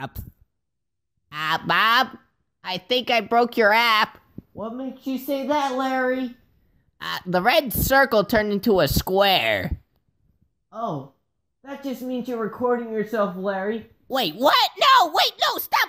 Up. Ah, Bob, I think I broke your app. What makes you say that, Larry? Uh, the red circle turned into a square. Oh, that just means you're recording yourself, Larry. Wait, what? No, wait, no, stop!